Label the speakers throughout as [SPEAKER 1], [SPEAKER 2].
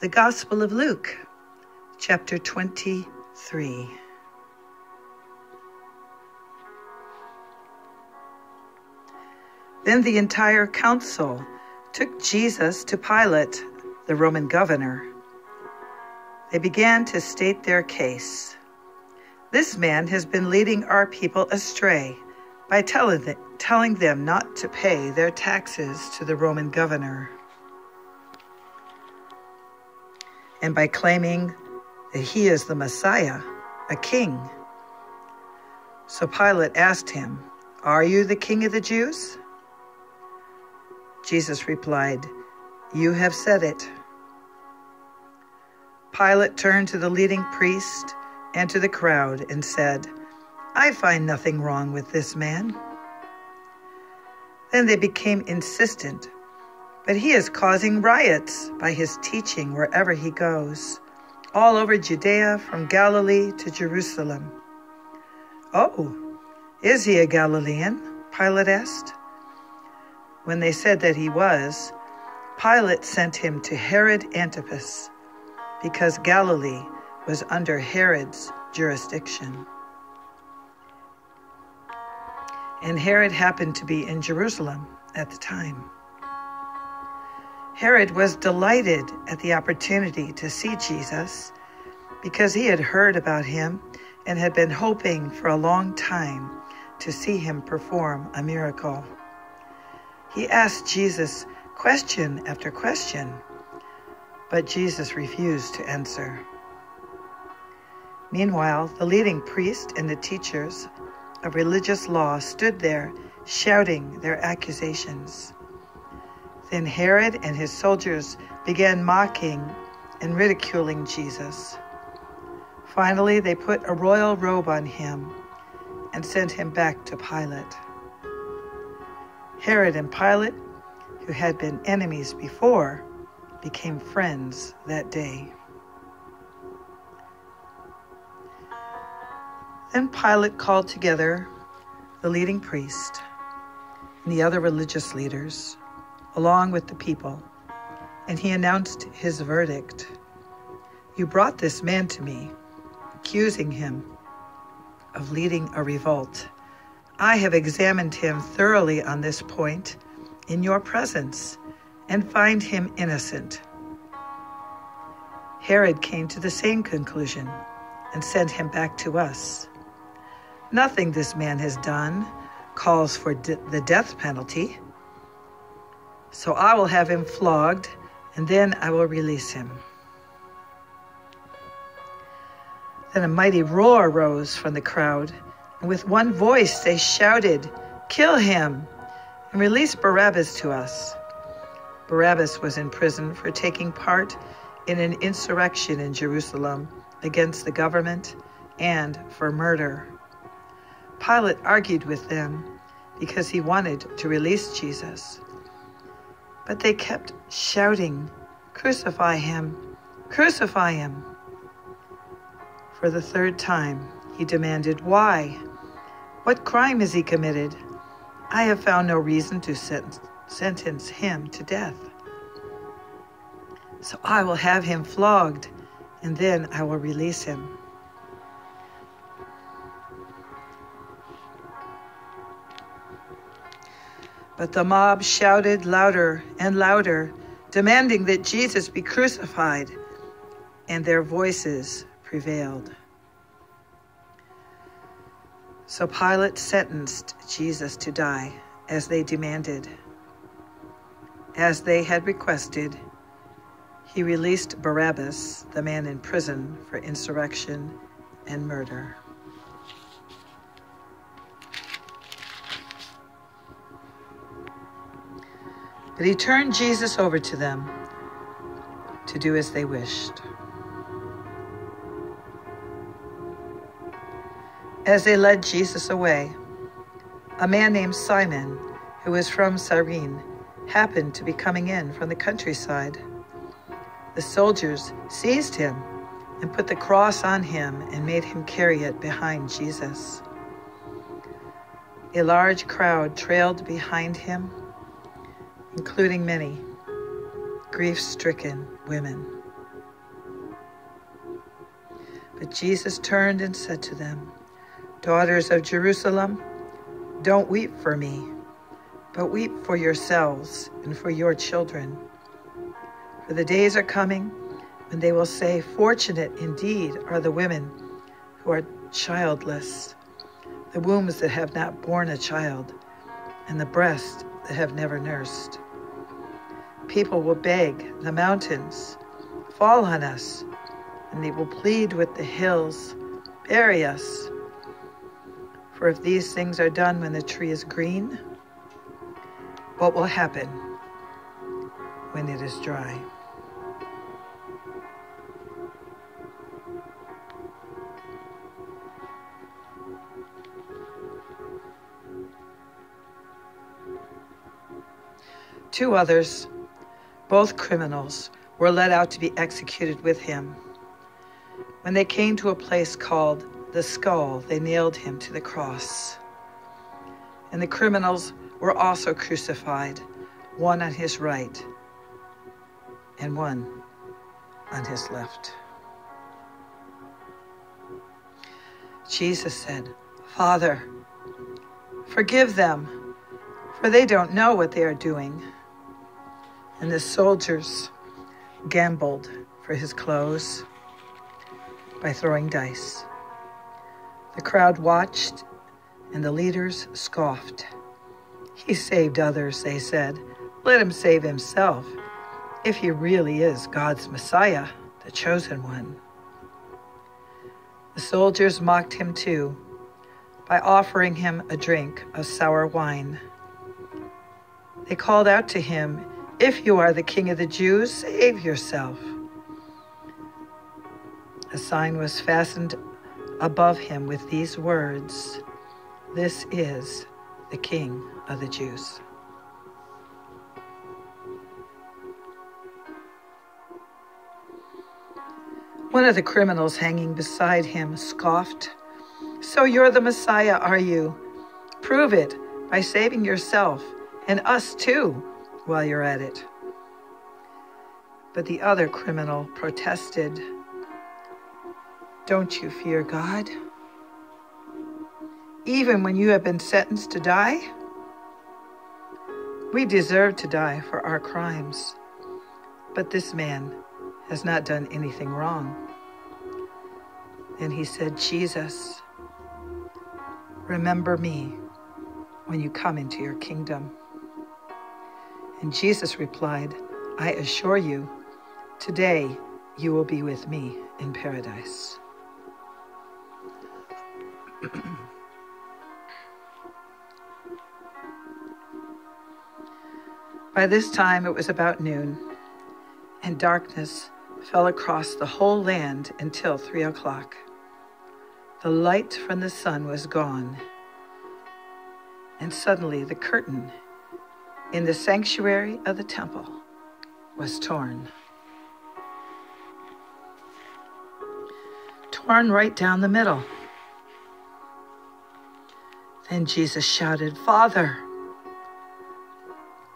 [SPEAKER 1] The Gospel of Luke, chapter 23. Then the entire council took Jesus to Pilate, the Roman governor. They began to state their case. This man has been leading our people astray by telling them, telling them not to pay their taxes to the Roman governor. And by claiming that he is the Messiah, a king. So Pilate asked him, Are you the king of the Jews? Jesus replied, You have said it. Pilate turned to the leading priest and to the crowd and said, I find nothing wrong with this man. Then they became insistent but he is causing riots by his teaching wherever he goes, all over Judea from Galilee to Jerusalem. Oh, is he a Galilean? Pilate asked. When they said that he was, Pilate sent him to Herod Antipas, because Galilee was under Herod's jurisdiction. And Herod happened to be in Jerusalem at the time. Herod was delighted at the opportunity to see Jesus because he had heard about him and had been hoping for a long time to see him perform a miracle. He asked Jesus question after question, but Jesus refused to answer. Meanwhile, the leading priest and the teachers of religious law stood there shouting their accusations. Then Herod and his soldiers began mocking and ridiculing Jesus. Finally, they put a royal robe on him and sent him back to Pilate. Herod and Pilate, who had been enemies before, became friends that day. Then Pilate called together the leading priest and the other religious leaders along with the people, and he announced his verdict. You brought this man to me, accusing him of leading a revolt. I have examined him thoroughly on this point in your presence and find him innocent. Herod came to the same conclusion and sent him back to us. Nothing this man has done calls for de- the death penalty. So I will have him flogged, and then I will release him. Then a mighty roar rose from the crowd, and with one voice they shouted, Kill him, and release Barabbas to us. Barabbas was in prison for taking part in an insurrection in Jerusalem against the government and for murder. Pilate argued with them because he wanted to release Jesus. But they kept shouting, Crucify him! Crucify him! For the third time, he demanded, Why? What crime has he committed? I have found no reason to sent- sentence him to death. So I will have him flogged, and then I will release him. But the mob shouted louder and louder, demanding that Jesus be crucified, and their voices prevailed. So Pilate sentenced Jesus to die as they demanded. As they had requested, he released Barabbas, the man in prison for insurrection and murder. But he turned Jesus over to them to do as they wished. As they led Jesus away, a man named Simon, who was from Cyrene, happened to be coming in from the countryside. The soldiers seized him and put the cross on him and made him carry it behind Jesus. A large crowd trailed behind him including many grief stricken women. But Jesus turned and said to them, Daughters of Jerusalem, don't weep for me, but weep for yourselves and for your children. For the days are coming when they will say, Fortunate indeed are the women who are childless, the wombs that have not borne a child, and the breasts that have never nursed. People will beg the mountains, Fall on us, and they will plead with the hills, Bury us. For if these things are done when the tree is green, what will happen when it is dry? Two others, both criminals, were led out to be executed with him. When they came to a place called the skull, they nailed him to the cross. And the criminals were also crucified, one on his right and one on his left. Jesus said, Father, forgive them, for they don't know what they are doing. And the soldiers gambled for his clothes by throwing dice. The crowd watched, and the leaders scoffed. He saved others, they said. Let him save himself, if he really is God's Messiah, the chosen one. The soldiers mocked him too by offering him a drink of sour wine. They called out to him, If you are the king of the Jews, save yourself. A sign was fastened above him with these words This is the King of the Jews. One of the criminals hanging beside him scoffed, So you're the Messiah, are you? Prove it by saving yourself and us too while you're at it. But the other criminal protested, don't you fear God? Even when you have been sentenced to die? We deserve to die for our crimes, but this man has not done anything wrong. And he said, Jesus, remember me when you come into your kingdom. And Jesus replied, I assure you, today you will be with me in paradise. By this time it was about noon, and darkness fell across the whole land until three o'clock. The light from the sun was gone, and suddenly the curtain in the sanctuary of the temple was torn. Torn right down the middle. Then Jesus shouted, Father,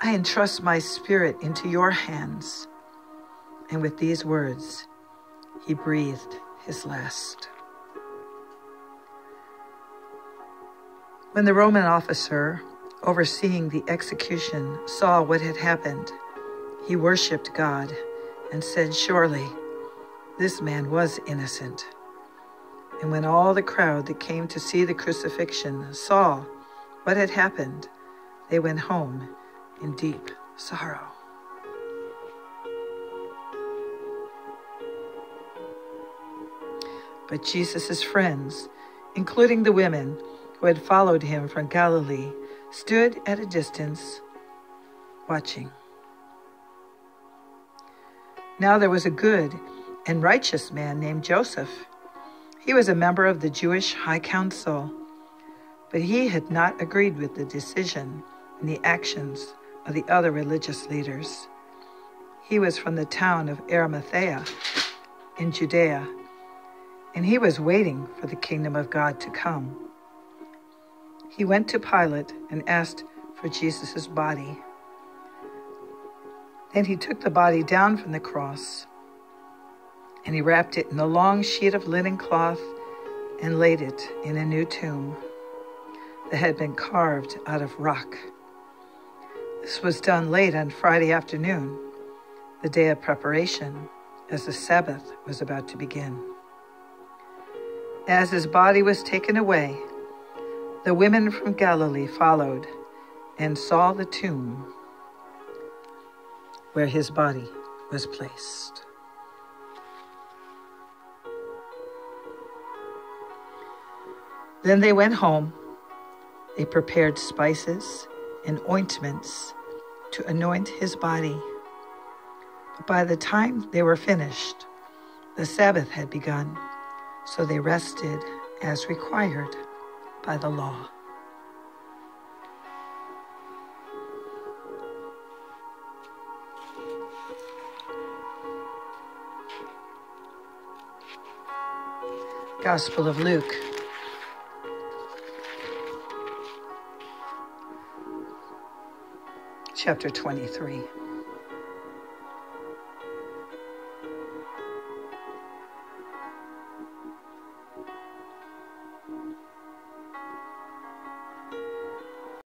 [SPEAKER 1] I entrust my spirit into your hands. And with these words, he breathed his last. When the Roman officer overseeing the execution saw what had happened, he worshiped God and said, Surely this man was innocent. And when all the crowd that came to see the crucifixion saw what had happened, they went home in deep sorrow. But Jesus' friends, including the women who had followed him from Galilee, stood at a distance watching. Now there was a good and righteous man named Joseph he was a member of the Jewish High Council, but he had not agreed with the decision and the actions of the other religious leaders. He was from the town of Arimathea in Judea, and he was waiting for the kingdom of God to come. He went to Pilate and asked for Jesus' body. Then he took the body down from the cross And he wrapped it in a long sheet of linen cloth and laid it in a new tomb that had been carved out of rock. This was done late on Friday afternoon, the day of preparation, as the Sabbath was about to begin. As his body was taken away, the women from Galilee followed and saw the tomb where his body was placed. Then they went home. They prepared spices and ointments to anoint his body. But by the time they were finished, the Sabbath had begun, so they rested as required by the law. Gospel of Luke. Chapter 23.